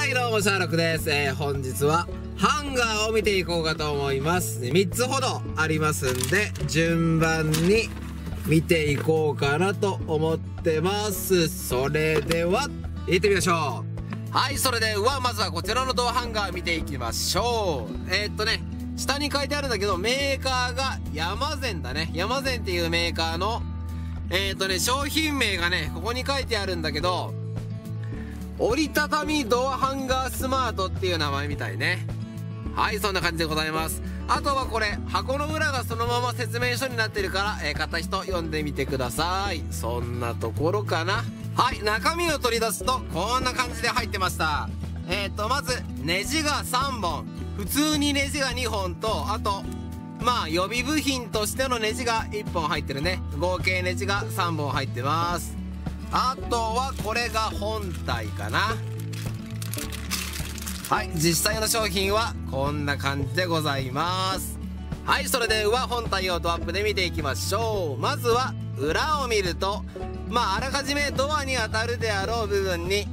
はいどうもシャーロックです、えー本日はハンガーを見ていこうかと思います。3つほどありますんで順番に見ていこうかなと思ってます。それでは行ってみましょう。はいそれではまずはこちらのドアハンガー見ていきましょう。えーっとね下に書いてあるんだけどメーカーが山善だね。山善っていうメーカーのえーっとね商品名がねここに書いてあるんだけど折りたたみドアハンガースマートっていう名前みたいね。はいそんな感じでございます。あとはこれ箱の裏がそのまま説明書になってるから、えー買った人読んでみてください。そんなところかな。はい中身を取り出すとこんな感じで入ってました。えっ、とまずネジが3本。普通にネジが2本とあとまあ予備部品としてのネジが1本入ってるね。合計ネジが3本入ってます。あとはこれが本体かな。はい実際の商品はこんな感じでございます。はいそれでは本体をドアップで見ていきましょう。まずは裏を見るとまああらかじめドアに当たるであろう部分に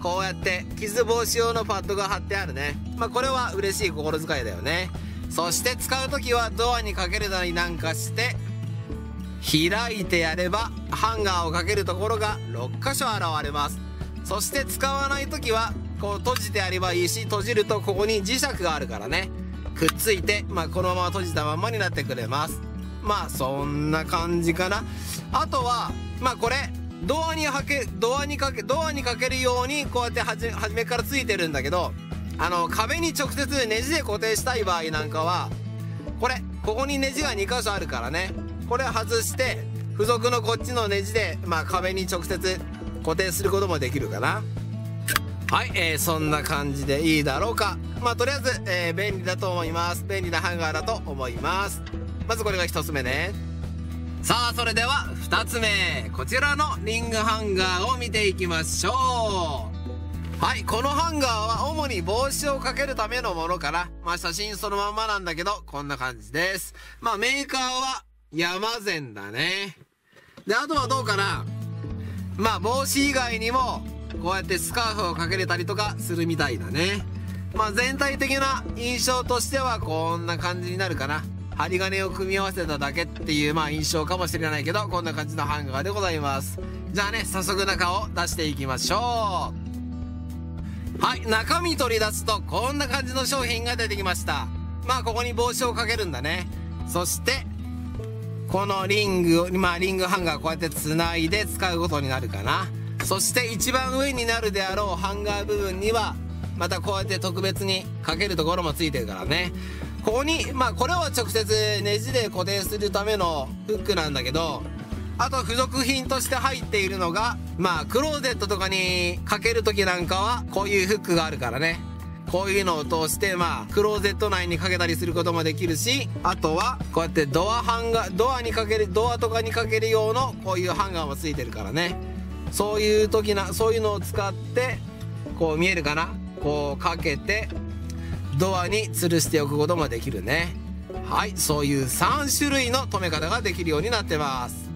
こうやって傷防止用のパッドが貼ってあるね。まあこれは嬉しい心遣いだよね。そして使う時はドアにかけるなりなんかして開いてやればハンガーをかけるところが6箇所現れます。そして使わない時はこう閉じてやればいいし閉じるとここに磁石があるからね。くっついて、まあ、このまま閉じたままになってくれます。まあそんな感じかな。あとはまあこれドアにかけドアにかけドアにかけるようにこうやってはじ初めからついてるんだけどあの壁に直接ネジで固定したい場合なんかはこれここにネジが2箇所あるからね。これ外して付属のこっちのネジで、まあ、壁に直接固定することもできるかな。はい、えーそんな感じでいいだろうか。まあとりあえず、えー便利だと思います。便利なハンガーだと思います。まずこれが1つ目ね。さあそれでは2つ目。こちらのリングハンガーを見ていきましょう。はいこのハンガーは主に帽子をかけるためのものかなまあ写真そのまんまなんだけどこんな感じです。まあメーカーは山善だね。であとはどうかな？まあ帽子以外にもこうやってスカーフをかけれたりとかするみたいだね。まあ全体的な印象としてはこんな感じになるかな。針金を組み合わせただけっていうまあ印象かもしれないけどこんな感じのハンガーでございます。じゃあね早速中を出していきましょう。はい中身取り出すとこんな感じの商品が出てきました。まあここに帽子をかけるんだね。そしてこのリングを、まあリングハンガーこうやって繋いで使うことになるかな。そして一番上になるであろうハンガー部分には、またこうやって特別にかけるところもついてるからね。ここに、まあこれは直接ネジで固定するためのフックなんだけど、あと付属品として入っているのが、まあクローゼットとかにかける時なんかはこういうフックがあるからね。こういうのを通して、まあ、クローゼット内にかけたりすることもできるし、あとは、こうやってドアハンガー、ドアにかける、ドアとかにかける用の、こういうハンガーもついてるからね。そういう時な、そういうのを使って、こう見えるかな？こうかけて、ドアに吊るしておくこともできるね。はい、そういう3種類の留め方ができるようになってます。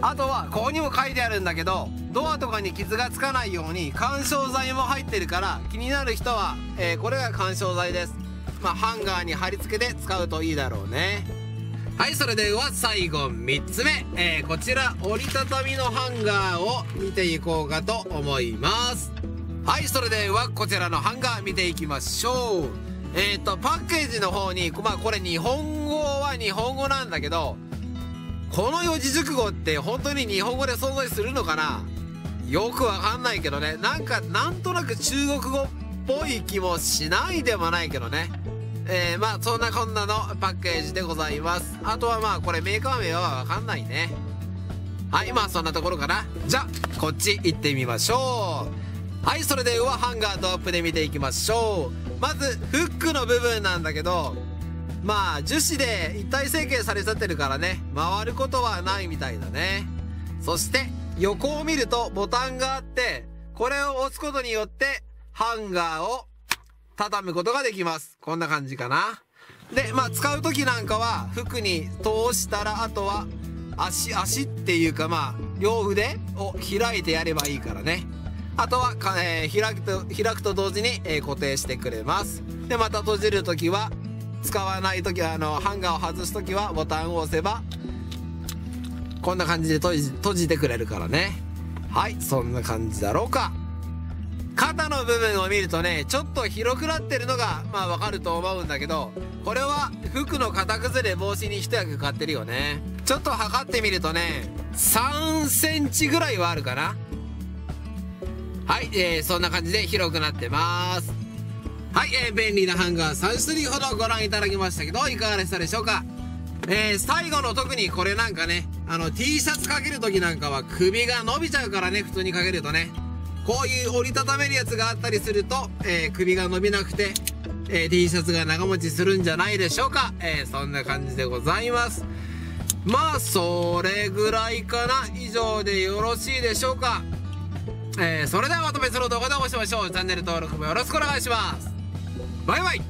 あとはここにも書いてあるんだけどドアとかに傷がつかないように干渉剤も入ってるから気になる人は、えーこれが干渉剤です。まあハンガーに貼り付けて使うといいだろうね。はいそれでは最後3つ目、えーこちら折りたたみのハンガーを見ていこうかと思います。はいそれではこちらのハンガー見ていきましょう。えっ、とパッケージの方にまあこれ日本語は日本語なんだけどこの四字熟語って本当に日本語で存在するのかな？よくわかんないけどね。なんかなんとなく中国語っぽい気もしないでもないけどね。えー、まあそんなこんなのパッケージでございます。あとはまあこれメーカー名はわかんないね。はいまあそんなところかな。じゃあこっち行ってみましょう。はいそれではハンガードアップで見ていきましょう。まずフックの部分なんだけどまあ樹脂で一体成形されちゃってるからね。回ることはないみたいだね。そして横を見るとボタンがあってこれを押すことによってハンガーを畳むことができます。こんな感じかな。でまあ使う時なんかは服に通したらあとは足足っていうかまあ両腕を開いてやればいいからね。あとは、えー、開くと開くと同時に、えー、固定してくれます。でまた閉じる時は使わない時はあのハンガーを外す時はボタンを押せばこんな感じで閉じ閉じてくれるからね。はいそんな感じだろうか。肩の部分を見るとねちょっと広くなってるのがまあわかると思うんだけどこれは服の型崩れ防止に一役買ってるよね。ちょっと測ってみるとね3センチぐらいはあるかな。はい、えー、そんな感じで広くなってます。はい、えー、便利なハンガー3種類ほどご覧いただきましたけどいかがでしたでしょうか？えー、最後の特にこれなんかねあの T シャツかける時なんかは首が伸びちゃうからね普通にかけるとね。こういう折りたためるやつがあったりすると、えー、首が伸びなくて、えー、T シャツが長持ちするんじゃないでしょうか、えー、そんな感じでございます。まあそれぐらいかな？以上でよろしいでしょうか？えー、それではまた別の動画でお会いしましょう。チャンネル登録もよろしくお願いします。バイバイ